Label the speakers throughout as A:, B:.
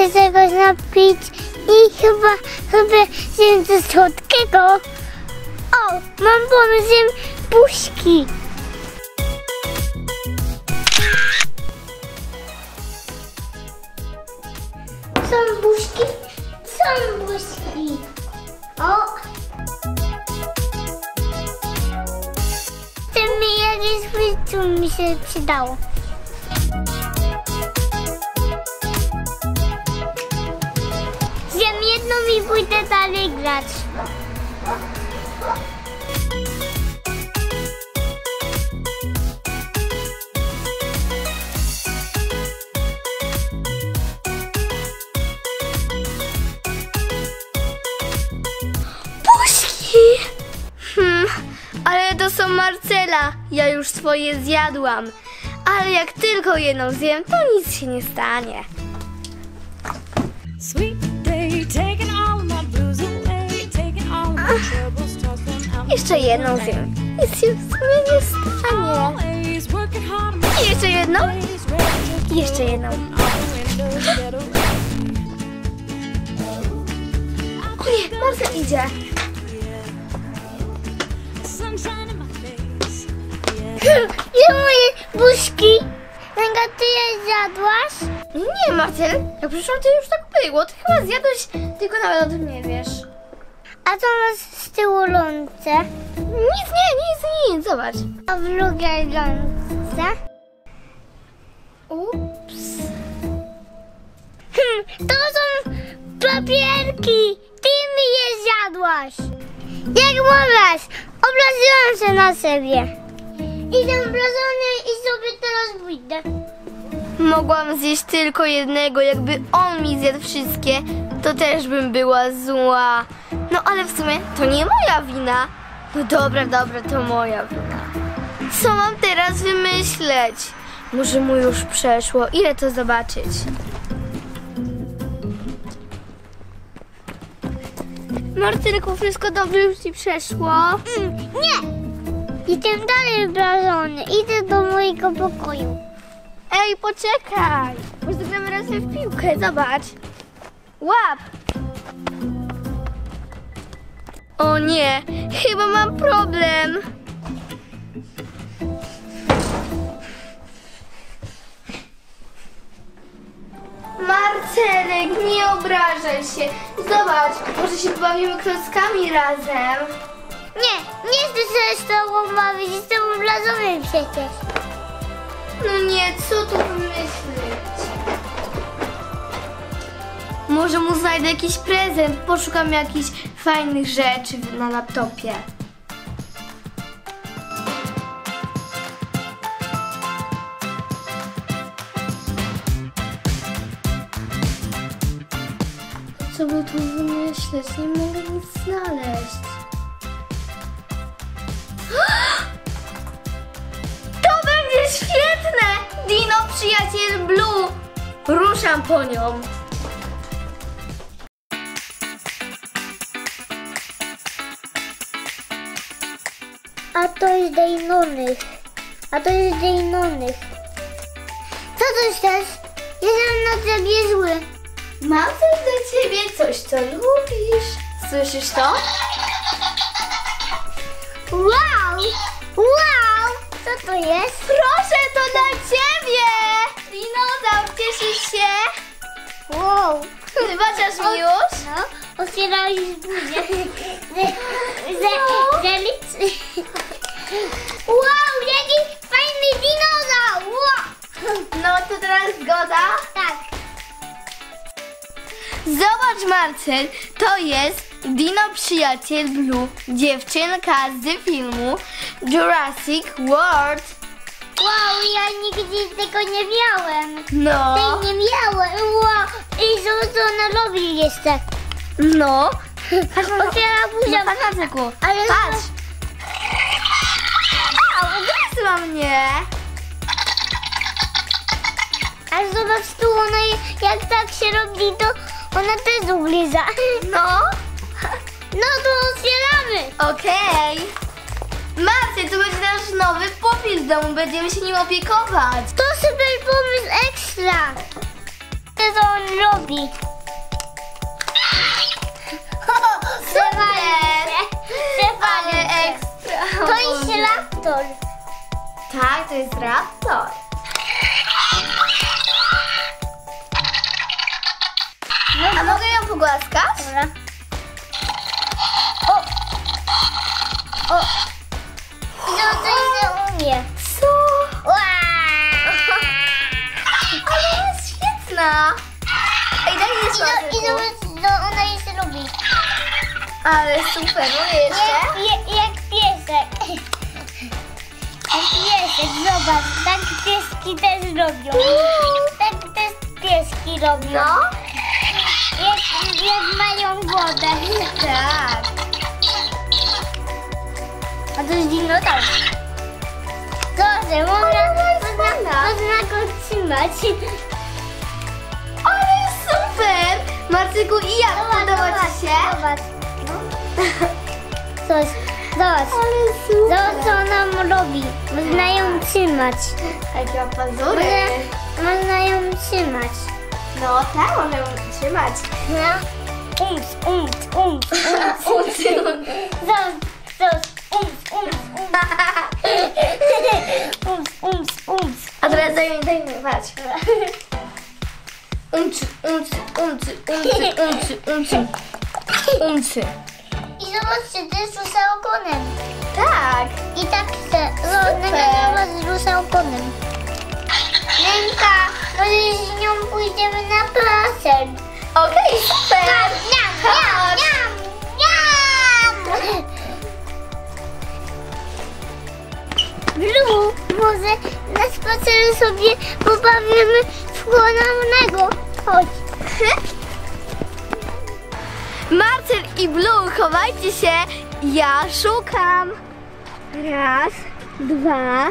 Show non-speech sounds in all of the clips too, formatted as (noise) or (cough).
A: się czegoś napić i chyba sobie zjem coś słodkiego. O, mam pomysł, zjem buźki. Są buźki? Są buźki. O! Ten mi jakieś mi się przydało. Jedną i pójdę dalej grać.
B: Buźki! Hmm, ale to są Marcela. Ja już swoje zjadłam. Ale jak tylko jedną zjem, to nic się nie stanie. Jeszcze jedną zjem. Nic się w sumie nie stanie. Jeszcze jedną. jeszcze jedną. O nie, Marcel idzie. (gasps)
A: Gdzie moje buźki? Ręka, ty je zjadłaś?
B: Nie, Marcel, jak przyszłam, to już tak było. Ty chyba zjadłeś, tylko nawet o tym nie wiesz.
A: A co masz z tyłu lądce?
B: Nic, nie, nic, nic, zobacz.
A: A w drugiej lądce?
B: Ups.
A: Hmm, to są papierki! Ty mi je zjadłaś! Jak możesz? Obraziłam się na siebie. Idę obrażony i sobie teraz wyjdę.
B: Mogłam zjeść tylko jednego, jakby on mi zjadł wszystkie, to też bym była zła. No ale w sumie to nie moja wina. No dobra, dobra, to moja wina. Co mam teraz wymyśleć? Może mu już przeszło, ile to zobaczyć? Martynku, wszystko dobrze już ci przeszło?
A: Mm, nie! Jestem dalej obrażony. Idę do mojego pokoju.
B: Ej, poczekaj! Może zagramy razem w piłkę, zobacz. Łap! O nie, chyba mam problem. Marcelek, nie obrażaj się. Zobacz, może się pobawimy klockami razem.
A: Nie, nie chcę się z tobą bawić. Jestem obrażony przecież.
B: No nie, co tu wymyślić? Może mu znajdę jakiś prezent, poszukam jakichś fajnych rzeczy na laptopie. Co by tu wymyśleć? Nie mogę nic znaleźć. (gasps) To będzie świetne! Dino, przyjaciel Blue! Ruszam po nią.
A: A to jest Dejnonych. A to jest Dejnonych. Co to chcesz? Jestem na ciebie zły.
B: Mam coś dla ciebie, coś co lubisz. Słyszysz to?
A: Wow! Wow! Co to jest?
B: Proszę, to dla ciebie! Dinozaur, cieszysz się?
A: Wow!
B: Wybaczasz mi już?
A: No, otwierałeś buzię. (laughs) Ze,
B: zgoda?
A: Tak.
B: Zobacz Marcel, to jest Dino Przyjaciel Blue, dziewczynka z filmu Jurassic World.
A: Wow, ja nigdy tego nie miałem.
B: No,
A: Tej nie miałem. Wow. I co, co ona robi jeszcze?
B: no. Patrz,
A: Otwiera buzię.
B: Patrz, Marcelku,
A: Ale-
B: patrz. Au, ugryzła mnie.
A: Zobacz tu, ona jak tak się robi, to ona też ugryza.
B: No,
A: No to otwieramy.
B: okej. Marcel, to będzie nasz nowy pupil w domu, będziemy się nim opiekować.
A: To super pomysł ekstra. To on robi. Przewalił się.
B: Ale ekstra.
A: To jest raptor.
B: Tak, to jest raptor. Ale super, mogę jeszcze?
A: Jak, jak, jak piesek. Jak piesek, zobacz, tak pieski też robią. Tak też pieski robią.
B: No.
A: Jak, jak mają wodę.
B: Tak.
A: A to jest dinozaur. Dobrze, można, można, można go trzymać.
B: Ale super. Martyku, i jak? Podoba ci się?
A: Zobacz. (laughs) Coś,
B: super.
A: Zobacz, co ona robi. Można ją trzymać.
B: Jakie ma pazury.
A: Można, można ją trzymać.
B: No tak, można ją trzymać.
A: No. Umc, umc, umc, umc. Zobacz, zobacz. Umc, umc, umc. (laughs) Umc, umc, umc.
B: A teraz daj mi, daj mi, patrz. Umcy, umcy, umcy, umcy, umcy, umcy. Umcy.
A: I zobaczcie, to jest ogonem.
B: Tak.
A: I tak chcę. Nagrywa z rusza ogonem. Lenka, może z nią pójdziemy na placer.
B: Okej, super.
A: Niam, niam, niam, niam. Blue, może na spacerze sobie pobawimy w chłodnego. Chodź. (laughs)
B: I Blue, chowajcie się. Ja szukam. Raz, dwa,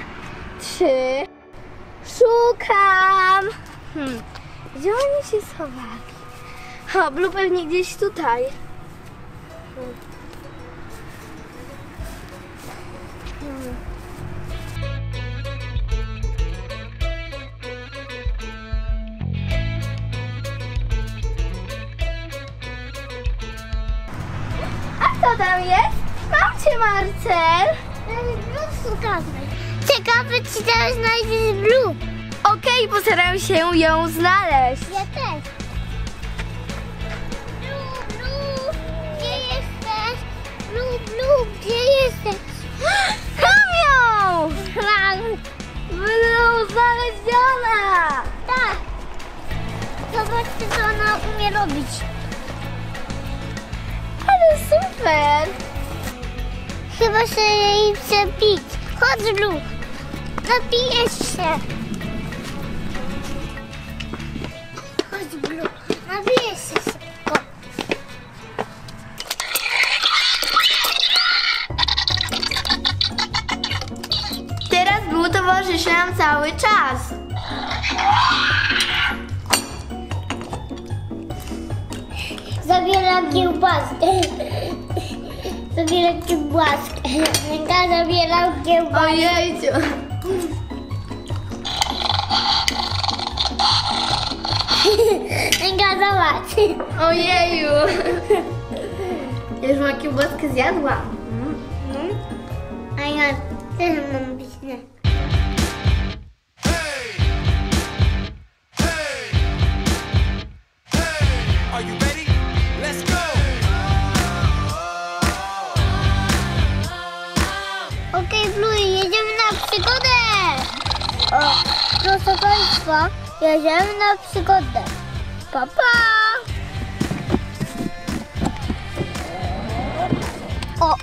B: trzy. Szukam. Hmm. Gdzie oni się schowali? O, Blue pewnie gdzieś tutaj. Hmm. Tam jest? Mam cię, Marcel.
A: Ciekawe, czy teraz znajdziesz Blue.
B: Okej, postaram się ją znaleźć.
A: Ja też. Blue, Blue, gdzie jesteś? Blue, Blue, gdzie jesteś?
B: Mam ją!
A: Mam.
B: Blue znaleziona!
A: Tak. Zobaczcie, co ona umie robić.
B: Super!
A: Chyba się jej chce. Chodź, Blue. Napijesz się. Chodź, Blue. Napijesz się szybko.
B: Teraz Blue towarzyszy nam cały czas.
A: Zabiera kiełbaskę. Zabiera kiełbaskę. Ręka zabiera kiełbaskę.
B: Ojejciu.
A: Ręka zobacz.
B: Ojeju. Ja już ma kiełbaskę zjadła.
A: A ja też mam być nie.
C: Are
A: jedziemy na przygodę. Pa, pa. O,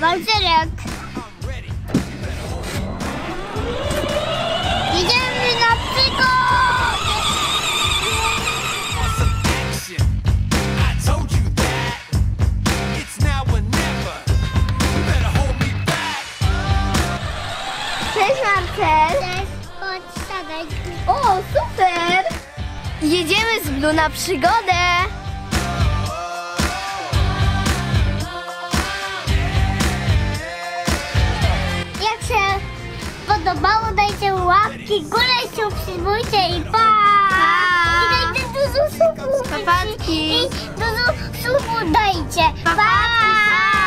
A: Marcelek. Jedziemy na przygodę.
B: Cześć Marcel.
A: Cześć, chodź, siadaj.
B: O, super! Jedziemy z Blue na przygodę.
A: Jak się podobało, dajcie łapki, górę się subskrybujcie i pa! I dajcie dużo!
B: Dzięki.
A: I do usługu dajcie. Pa!